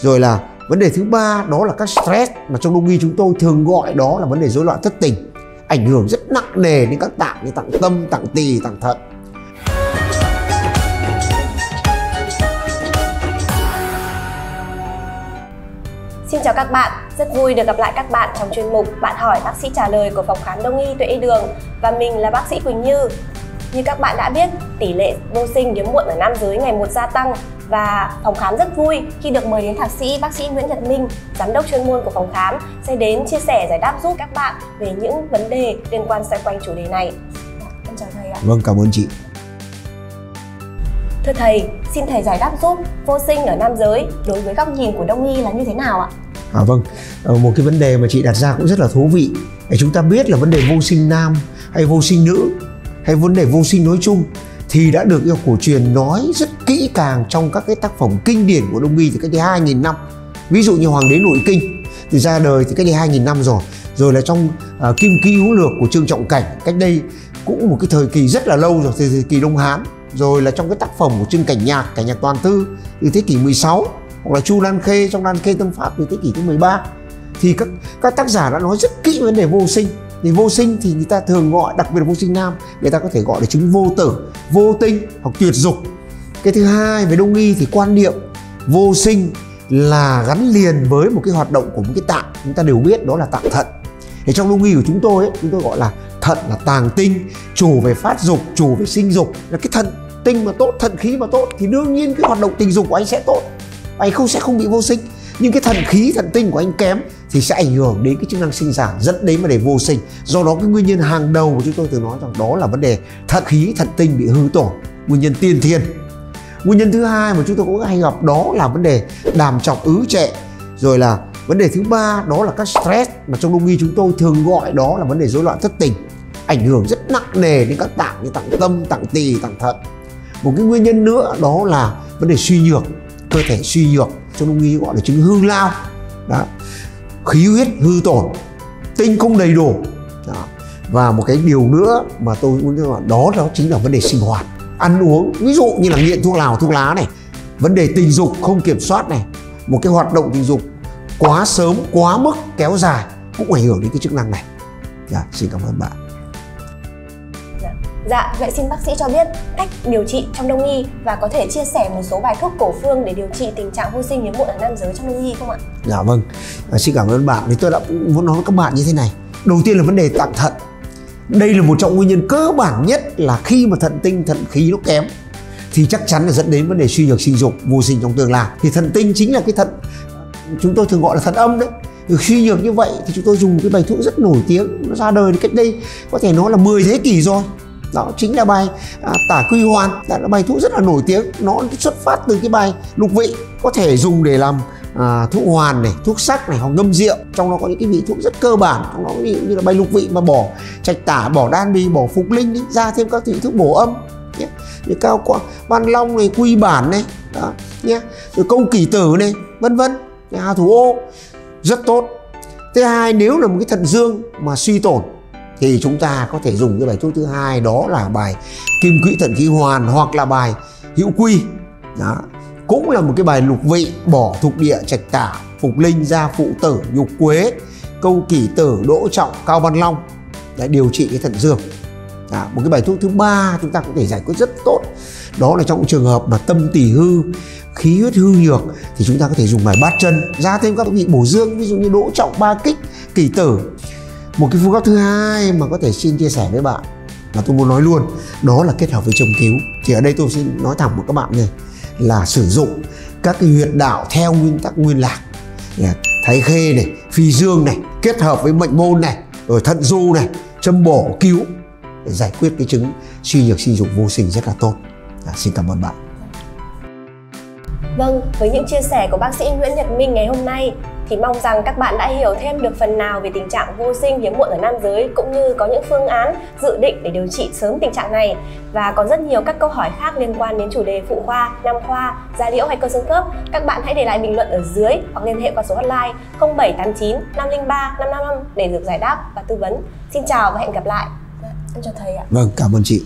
rồi là vấn đề thứ ba đó là các stress mà trong đông y chúng tôi thường gọi đó là vấn đề rối loạn thất tình ảnh hưởng rất nặng nề đến các tạng như tạng tâm tạng tỳ tạng thận. Xin chào các bạn, rất vui được gặp lại các bạn trong chuyên mục Bạn hỏi bác sĩ trả lời của phòng khám Đông y Tuệ Y Đường. Và mình là bác sĩ Quỳnh Như. Như các bạn đã biết, tỷ lệ vô sinh hiếm muộn ở nam giới ngày một gia tăng và phòng khám rất vui khi được mời đến thạc sĩ bác sĩ Nguyễn Nhật Minh, giám đốc chuyên môn của phòng khám sẽ đến chia sẻ giải đáp giúp các bạn về những vấn đề liên quan xoay quanh chủ đề này. Em chào thầy ạ. Vâng, cảm ơn chị. Thưa thầy, xin thầy giải đáp giúp vô sinh ở nam giới đối với góc nhìn của đông y là như thế nào ạ? À vâng, ờ, một cái vấn đề mà chị đặt ra cũng rất là thú vị. Để chúng ta biết là vấn đề vô sinh nam hay vô sinh nữ hay vấn đề vô sinh nói chung thì đã được yêu cổ truyền nói rất kỹ càng trong các cái tác phẩm kinh điển của Đông y từ cách đây 2.000 năm. Ví dụ như Hoàng đế nội kinh thì ra đời thì cách đây 2.000 năm rồi. Rồi là trong uh, Kim ký hữu lược của Trương Trọng Cảnh cách đây cũng một cái thời kỳ rất là lâu rồi, thời kỳ Đông Hán. Rồi là trong cái tác phẩm của Trương Cảnh Nhạc, Cảnh Nhạc Toàn Thư từ thế kỷ 16 hoặc là Chu Lan Khê trong Lan Khê Tâm Pháp từ thế kỷ thứ 13 thì các các tác giả đã nói rất kỹ vấn đề vô sinh thì vô sinh thì người ta thường gọi đặc biệt là vô sinh nam người ta có thể gọi là chứng vô tử vô tinh hoặc tuyệt dục. Cái thứ hai về đông y thì quan niệm vô sinh là gắn liền với một cái hoạt động của một cái tạng chúng ta đều biết đó là tạng thận. Thì trong đông y của chúng tôi ấy, chúng tôi gọi là thận là tàng tinh chủ về phát dục chủ về sinh dục là cái thận tinh mà tốt thận khí mà tốt thì đương nhiên cái hoạt động tình dục của anh sẽ tốt. Anh không sẽ không bị vô sinh. Nhưng cái thận khí thận tinh của anh kém thì sẽ ảnh hưởng đến cái chức năng sinh sản, dẫn đến vấn đề vô sinh. Do đó cái nguyên nhân hàng đầu của chúng tôi từng nói rằng đó là vấn đề thận khí, thận tinh bị hư tổn, nguyên nhân tiên thiên. Nguyên nhân thứ hai mà chúng tôi cũng hay gặp đó là vấn đề đàm chọc ứ trệ. Rồi là vấn đề thứ ba, đó là các stress mà trong đông y chúng tôi thường gọi đó là vấn đề rối loạn thất tình, ảnh hưởng rất nặng nề đến các tạng như tạng tâm, tạng tỳ, tạng thận. Một cái nguyên nhân nữa đó là vấn đề suy nhược, cơ thể suy nhược, trong đông y gọi là chứng hư lao. Đó khí huyết hư tổn tinh không đầy đủ. Đó. và một cái điều nữa mà tôi muốn nói đó đó chính là vấn đề sinh hoạt. Ăn uống ví dụ như là nghiện thuốc lào thuốc lá này vấn đề tình dục không kiểm soát này một cái hoạt động tình dục quá sớm quá mức kéo dài cũng ảnh hưởng đến cái chức năng này. Dạ, xin cảm ơn bạn. Dạ, vậy xin bác sĩ cho biết cách điều trị trong đông y và có thể chia sẻ một số bài thuốc cổ phương để điều trị tình trạng vô sinh hiếm muộn ở nam giới trong đông y không ạ? Dạ vâng, à, xin cảm ơn bạn. Thì tôi đã muốn nói với các bạn như thế này. Đầu tiên là vấn đề tạng thận. Đây là một trong nguyên nhân cơ bản nhất là khi mà thận tinh, thận khí nó kém thì chắc chắn là dẫn đến vấn đề suy nhược sinh dục, vô sinh trong tương lai. Thì thận tinh chính là cái thận chúng tôi thường gọi là thận âm đấy được suy nhược như vậy thì chúng tôi dùng cái bài thuốc rất nổi tiếng nó ra đời cách đây có thể nói là 10 thế kỷ rồi đó chính là bài à, tả quy hoàn là bài thuốc rất là nổi tiếng. Nó xuất phát từ cái bài lục vị có thể dùng để làm à, thuốc hoàn này thuốc sắc này hoặc ngâm rượu. Trong đó có những cái vị thuốc rất cơ bản trong đó ví dụ như là bài lục vị mà bỏ trạch tả bỏ đan bì bỏ phục linh đi, ra thêm các vị thuốc bổ âm nhé. Như cao quả ban long này quy bản này đó nhé. Rồi câu kỷ tử này vân vân hà thủ ô rất tốt. Thứ hai nếu là một cái thận dương mà suy tổn thì chúng ta có thể dùng cái bài thuốc thứ hai đó là bài kim quỹ thận khí hoàn hoặc là bài hữu quy. Đó. Cũng là một cái bài lục vị bỏ thuộc địa trạch tả phục linh gia phụ tử nhục quế câu kỷ tử đỗ trọng cao văn long. Để điều trị cái thận dương đó, một cái bài thuốc thứ ba chúng ta có thể giải quyết rất tốt. Đó là trong trường hợp mà tâm tỳ hư khí huyết hư nhược thì chúng ta có thể dùng bài bát chân. Ra thêm các vị bổ dương ví dụ như đỗ trọng ba kích kỷ tử một cái phương pháp thứ hai mà có thể xin chia sẻ với bạn mà tôi muốn nói luôn đó là kết hợp với châm cứu. Thì ở đây tôi xin nói thẳng với các bạn này là sử dụng các cái huyệt đạo theo nguyên tắc nguyên lạc. Thái khê này phi dương này kết hợp với mệnh môn này rồi thận du này châm bổ cứu để giải quyết cái chứng suy nhược sinh dục vô sinh rất là tốt. À, xin cảm ơn bạn. Vâng, với những chia sẻ của bác sĩ Nguyễn Nhật Minh ngày hôm nay thì mong rằng các bạn đã hiểu thêm được phần nào về tình trạng vô sinh hiếm muộn ở nam giới cũng như có những phương án dự định để điều trị sớm tình trạng này và còn rất nhiều các câu hỏi khác liên quan đến chủ đề phụ khoa, nam khoa, da liễu hay cơ xương khớp. Các bạn hãy để lại bình luận ở dưới hoặc liên hệ qua số hotline 0789 503 555 để được giải đáp và tư vấn. Xin chào và hẹn gặp lại. Em chào thầy ạ. Vâng, cảm ơn chị.